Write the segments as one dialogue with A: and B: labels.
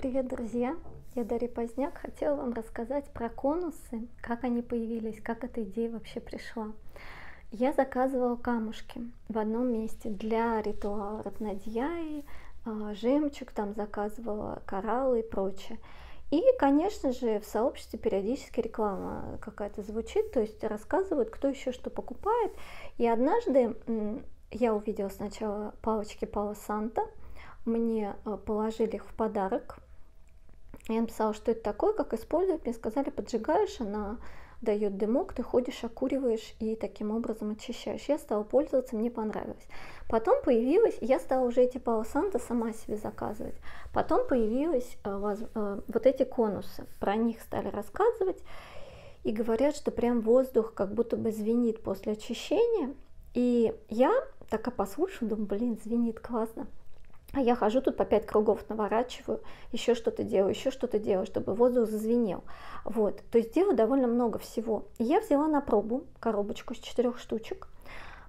A: Привет, друзья! Я Дарья Поздняк. Хотела вам рассказать про конусы, как они появились, как эта идея вообще пришла. Я заказывала камушки в одном месте для ритуала Ратнадьяи, а, жемчуг, там заказывала кораллы и прочее. И, конечно же, в сообществе периодически реклама какая-то звучит, то есть рассказывают, кто еще что покупает. И однажды я увидела сначала палочки Пала Санта, мне а, положили их в подарок, я написала, что это такое, как использовать. Мне сказали, поджигаешь, она дает дымок, ты ходишь, окуриваешь и таким образом очищаешь. Я стала пользоваться, мне понравилось. Потом появилась, я стала уже эти Пало Санта сама себе заказывать. Потом появились э, э, вот эти конусы, про них стали рассказывать. И говорят, что прям воздух как будто бы звенит после очищения. И я такая послушала, думаю, блин, звенит классно. А я хожу тут по пять кругов, наворачиваю, еще что-то делаю, еще что-то делаю, чтобы воздух зазвенел. Вот, то есть делаю довольно много всего. Я взяла на пробу коробочку с четырех штучек,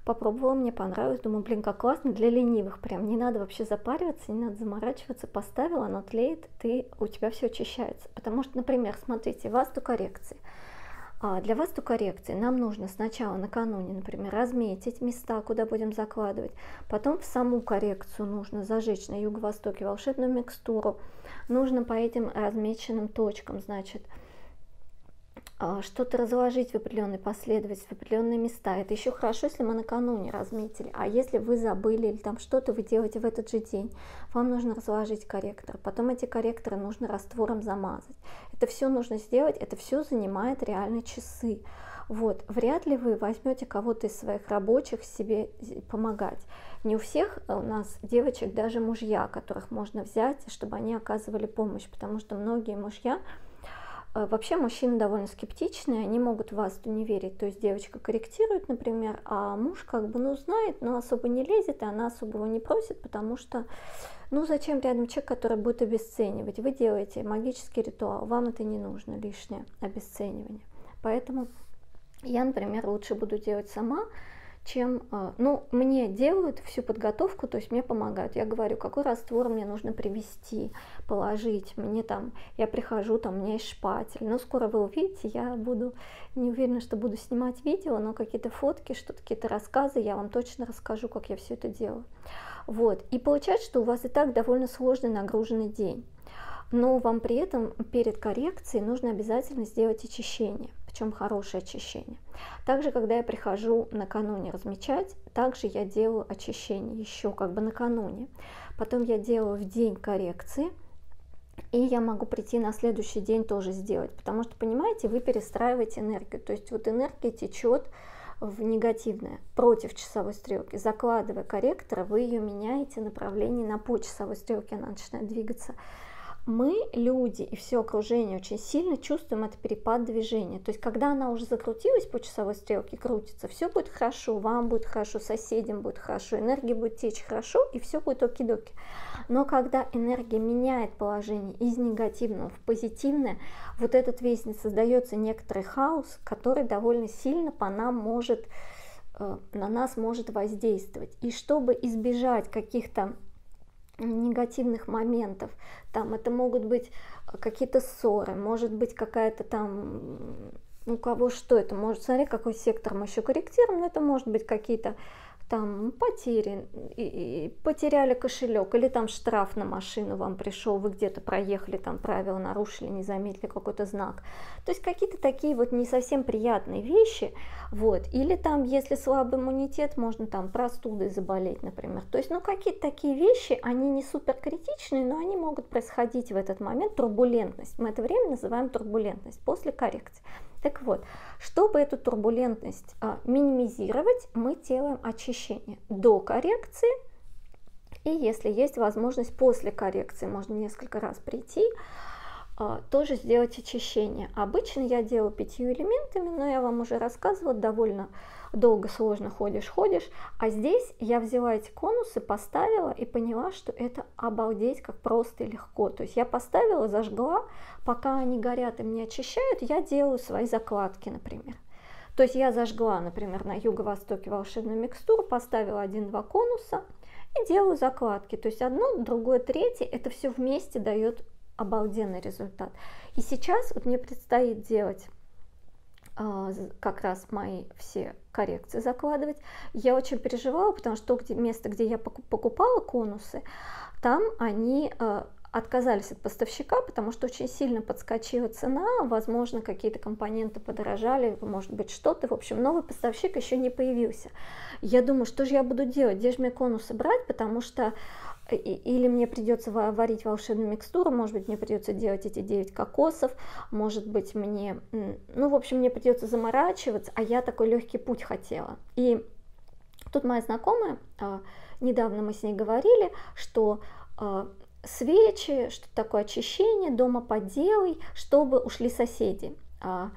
A: попробовала, мне понравилось, думаю, блин, как классно, для ленивых прям, не надо вообще запариваться, не надо заморачиваться, поставила, оно тлеет, ты, у тебя все очищается. Потому что, например, смотрите, васту коррекции – для вас то коррекции нам нужно сначала накануне, например, разметить места, куда будем закладывать, потом в саму коррекцию нужно зажечь на юго-востоке волшебную микстуру, нужно по этим размеченным точкам, значит, а, что-то разложить в определенной последовательности, в определенные места. Это еще хорошо, если мы накануне разметили. А если вы забыли или там что-то вы делаете в этот же день, вам нужно разложить корректор. Потом эти корректоры нужно раствором замазать. Это все нужно сделать, это все занимает реально часы. Вот, вряд ли вы возьмете кого-то из своих рабочих себе помогать. Не у всех у нас девочек даже мужья, которых можно взять, чтобы они оказывали помощь, потому что многие мужья Э, вообще мужчины довольно скептичные, они могут вас не верить. То есть девочка корректирует, например, а муж как бы, ну, знает, но особо не лезет, и она особо его не просит, потому что, ну, зачем рядом человек, который будет обесценивать? Вы делаете магический ритуал, вам это не нужно, лишнее обесценивание. Поэтому я, например, лучше буду делать сама, чем, а, ну, мне делают всю подготовку, то есть мне помогают. Я говорю, какой раствор мне нужно привести, положить. Мне там, я прихожу, там, у меня есть шпатель. Ну, скоро вы увидите, я буду, не уверена, что буду снимать видео, но какие-то фотки, что-то, какие-то рассказы, я вам точно расскажу, как я все это делаю. Вот, и получается, что у вас и так довольно сложный нагруженный день но вам при этом перед коррекцией нужно обязательно сделать очищение причем хорошее очищение. Также, когда я прихожу накануне размечать, также я делаю очищение еще как бы накануне. Потом я делаю в день коррекции, и я могу прийти на следующий день тоже сделать, потому что, понимаете, вы перестраиваете энергию, то есть вот энергия течет в негативное, против часовой стрелки. Закладывая корректор, вы ее меняете направление на по часовой стрелке, она начинает двигаться мы, люди и все окружение очень сильно чувствуем этот перепад движения. То есть, когда она уже закрутилась по часовой стрелке, крутится, все будет хорошо, вам будет хорошо, соседям будет хорошо, энергия будет течь хорошо, и все будет оки-доки. Но когда энергия меняет положение из негативного в позитивное, вот этот весь создается некоторый хаос, который довольно сильно по нам может, э, на нас может воздействовать. И чтобы избежать каких-то негативных моментов. Там это могут быть э, какие-то ссоры, может быть какая-то там, у кого что это, может, смотри, какой сектор мы еще корректируем, но это может быть какие-то там потери, и, и потеряли кошелек, или там штраф на машину вам пришел, вы где-то проехали, там правила нарушили, не заметили какой-то знак. То есть какие-то такие вот не совсем приятные вещи, вот. Или там, если слабый иммунитет, можно там простудой заболеть, например. То есть, ну, какие-то такие вещи, они не супер критичные, но они могут происходить в этот момент, турбулентность. Мы это время называем турбулентность после коррекции. Так вот, чтобы эту турбулентность а, минимизировать, мы делаем очищение до коррекции. И если есть возможность после коррекции, можно несколько раз прийти, тоже сделать очищение. Обычно я делаю пятью элементами, но я вам уже рассказывала, довольно долго, сложно ходишь, ходишь. А здесь я взяла эти конусы, поставила и поняла, что это обалдеть как просто и легко. То есть я поставила, зажгла, пока они горят и мне очищают, я делаю свои закладки, например. То есть я зажгла, например, на юго-востоке волшебную микстуру, поставила один-два конуса и делаю закладки. То есть одно, другое, третье, это все вместе дает обалденный результат. И сейчас вот мне предстоит делать а, как раз мои все коррекции закладывать. Я очень переживала, потому что то где, место, где я покупала конусы, там они а, отказались от поставщика, потому что очень сильно подскочила цена, возможно, какие-то компоненты подорожали, может быть, что-то. В общем, новый поставщик еще не появился. Я думаю, что же я буду делать, где же мне конусы брать, потому что или мне придется варить волшебную микстуру, может быть, мне придется делать эти 9 кокосов, может быть, мне, ну, в общем, мне придется заморачиваться, а я такой легкий путь хотела. И тут моя знакомая, а, недавно мы с ней говорили, что а, свечи, что такое очищение, дома поделай, чтобы ушли соседи. А,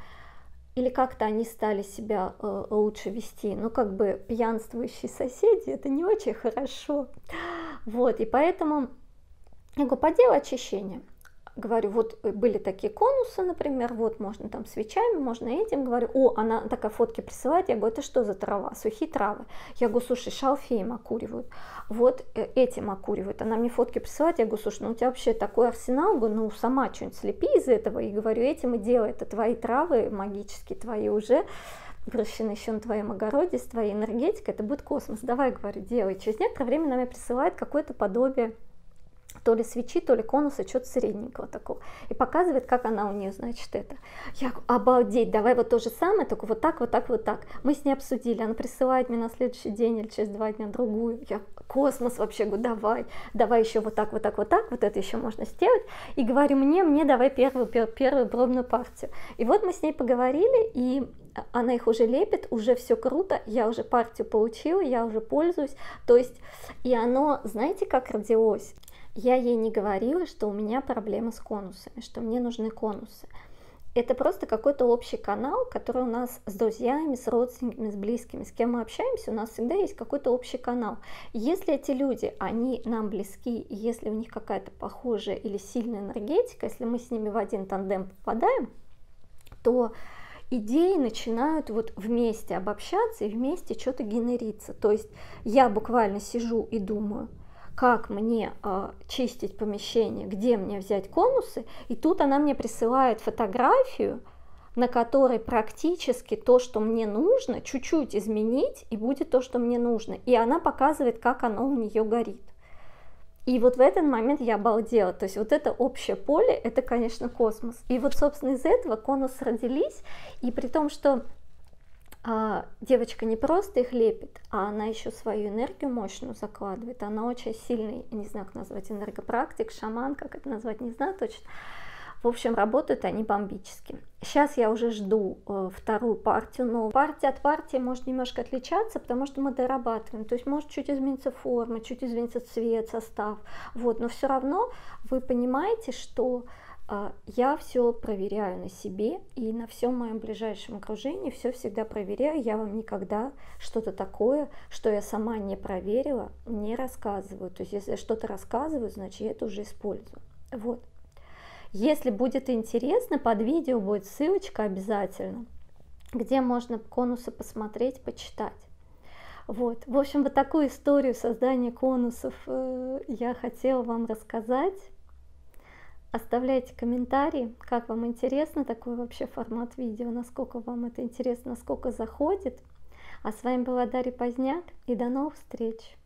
A: или как-то они стали себя э, лучше вести. Ну, как бы пьянствующие соседи, это не очень хорошо. Вот, и поэтому я говорю, поделай очищение говорю, вот э, были такие конусы, например, вот можно там свечами, можно этим, говорю, о, она такая фотки присылает, я говорю, это что за трава, сухие травы, я говорю, слушай, шалфеем окуривают, вот э, этим окуривают, она мне фотки присылает, я говорю, слушай, ну у тебя вообще такой арсенал, говорю, ну сама что-нибудь слепи из этого, и говорю, этим и делай, это твои травы магические, твои уже, выращены еще на твоем огороде, с твоей энергетикой, это будет космос, давай, говорю, делай. Через некоторое время она мне присылает какое-то подобие то ли свечи, то ли конуса, что-то средненького такого. И показывает, как она у нее, значит, это. Я обалдеть, давай вот то же самое, только вот так, вот так, вот так. Мы с ней обсудили, она присылает мне на следующий день или через два дня другую. Я космос вообще, говорю, давай, давай еще вот так, вот так, вот так, вот это еще можно сделать. И говорю, мне, мне давай первую, первую пробную партию. И вот мы с ней поговорили, и она их уже лепит, уже все круто, я уже партию получила, я уже пользуюсь. То есть, и оно, знаете, как родилось? Я ей не говорила, что у меня проблемы с конусами, что мне нужны конусы. Это просто какой-то общий канал, который у нас с друзьями, с родственниками, с близкими, с кем мы общаемся, у нас всегда есть какой-то общий канал. Если эти люди, они нам близки, и если у них какая-то похожая или сильная энергетика, если мы с ними в один тандем попадаем, то идеи начинают вот вместе обобщаться и вместе что-то генериться. То есть я буквально сижу и думаю – как мне э, чистить помещение, где мне взять конусы, и тут она мне присылает фотографию, на которой практически то, что мне нужно, чуть-чуть изменить, и будет то, что мне нужно. И она показывает, как оно у нее горит. И вот в этот момент я обалдела. То есть вот это общее поле, это, конечно, космос. И вот, собственно, из этого конус родились. И при том, что а, девочка не просто их лепит, а она еще свою энергию мощную закладывает. Она очень сильный, не знаю, как назвать, энергопрактик, шаман, как это назвать, не знаю точно. В общем, работают они бомбически. Сейчас я уже жду э, вторую партию, но партия от партии может немножко отличаться, потому что мы дорабатываем. То есть может чуть измениться форма, чуть изменится цвет, состав. Вот, но все равно вы понимаете, что я все проверяю на себе и на всем моем ближайшем окружении, все всегда проверяю. Я вам никогда что-то такое, что я сама не проверила, не рассказываю. То есть если я что-то рассказываю, значит я это уже использую. Вот. Если будет интересно, под видео будет ссылочка обязательно, где можно конусы посмотреть, почитать. Вот. В общем, вот такую историю создания конусов э, я хотела вам рассказать. Оставляйте комментарии, как вам интересно такой вообще формат видео, насколько вам это интересно, насколько заходит. А с вами была Дарья Поздняк и до новых встреч!